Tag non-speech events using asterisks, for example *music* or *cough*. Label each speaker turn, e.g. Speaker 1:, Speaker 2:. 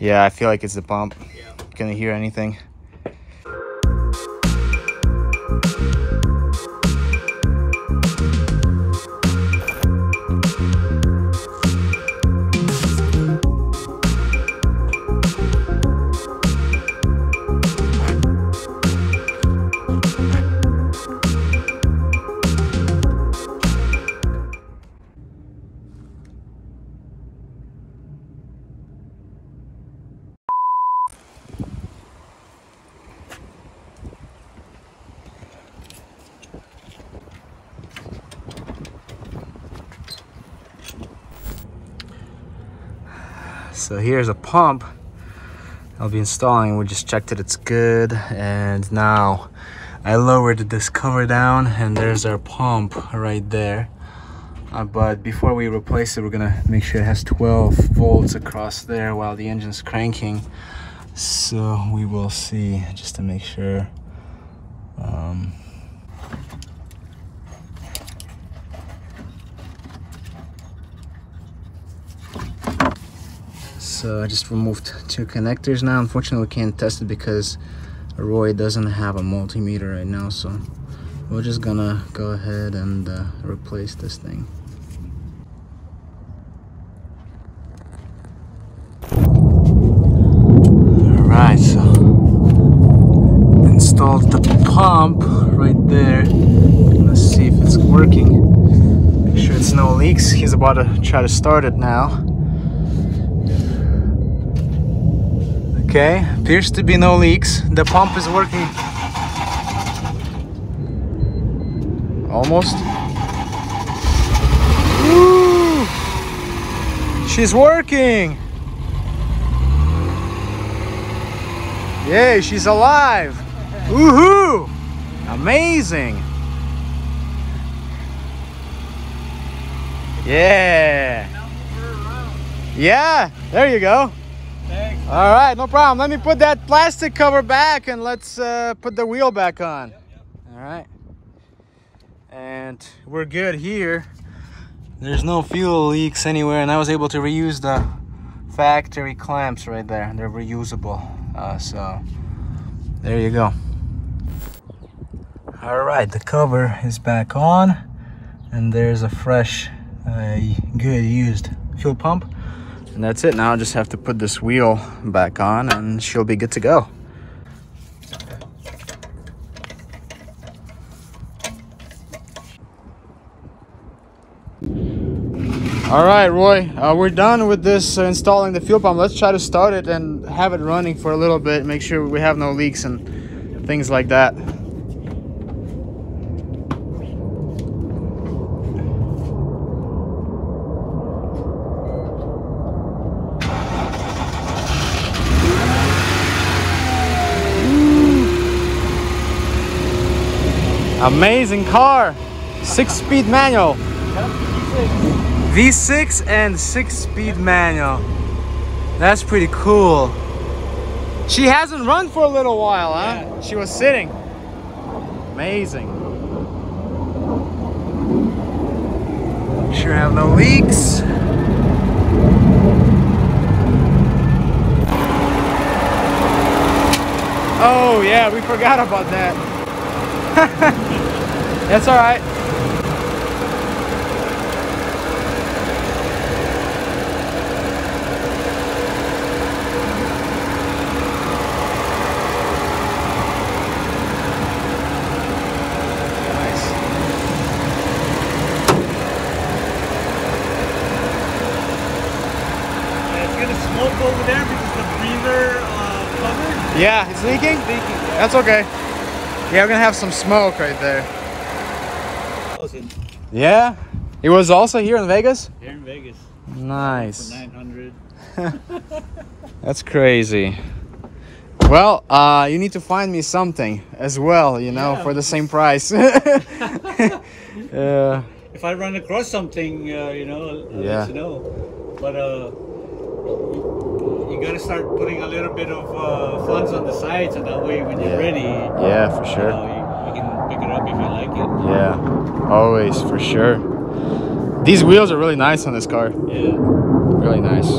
Speaker 1: Yeah. I feel like it's the pump.
Speaker 2: Yeah.
Speaker 1: Can you hear anything? So here's a pump I'll be installing. We just checked it, it's good. And now I lowered this cover down and there's our pump right there. Uh, but before we replace it, we're gonna make sure it has 12 volts across there while the engine's cranking. So we will see just to make sure. Um, so I just removed two connectors now. Unfortunately, we can't test it because Roy doesn't have a multimeter right now. So we're just gonna go ahead and uh, replace this thing. All right, so installed the pump right there. Let's see if it's working. Make sure it's no leaks. He's about to try to start it now. Okay, appears to be no leaks. The pump is working. Almost. Woo! She's working. Yay, she's alive. Woohoo! Amazing. Yeah. Yeah, there you go. All right, no problem. Let me put that plastic cover back and let's uh, put the wheel back on. All right. And we're good here. There's no fuel leaks anywhere and I was able to reuse the factory clamps right there. They're reusable. Uh, so there you go. All right, the cover is back on and there's a fresh, uh, good used fuel pump. And that's it. Now I just have to put this wheel back on and she'll be good to go. All right, Roy, uh, we're done with this uh, installing the fuel pump. Let's try to start it and have it running for a little bit. Make sure we have no leaks and things like that. Amazing car. Six speed manual. V6 and six speed manual. That's pretty cool. She hasn't run for a little while, huh?
Speaker 2: Yeah.
Speaker 1: She was sitting. Amazing. Sure have no leaks. Oh yeah, we forgot about that. *laughs* That's all right. Nice.
Speaker 2: Yeah, it's gonna smoke over there because the breather uh, cover
Speaker 1: Yeah, it's leaking?
Speaker 2: leaking. Yeah.
Speaker 1: That's okay. Yeah, we're gonna have some smoke right there. Yeah? It was also here in Vegas?
Speaker 2: Here in Vegas
Speaker 1: Nice.
Speaker 2: 900. *laughs*
Speaker 1: That's crazy. Well, uh, you need to find me something as well, you know,
Speaker 2: Yeah.
Speaker 1: for the same price. *laughs* *laughs* yeah.
Speaker 2: If I run across something, uh, you know, I'll,
Speaker 1: Yeah.
Speaker 2: let you know. But uh, you, you gotta start putting a little bit of uh, funds on the side so that way when you're
Speaker 1: Yeah.
Speaker 2: ready,
Speaker 1: Yeah, for sure.
Speaker 2: know, you, you can pick it up if you like it.
Speaker 1: Yeah, always for sure. These wheels are really nice on this car.
Speaker 2: Yeah.
Speaker 1: Really nice.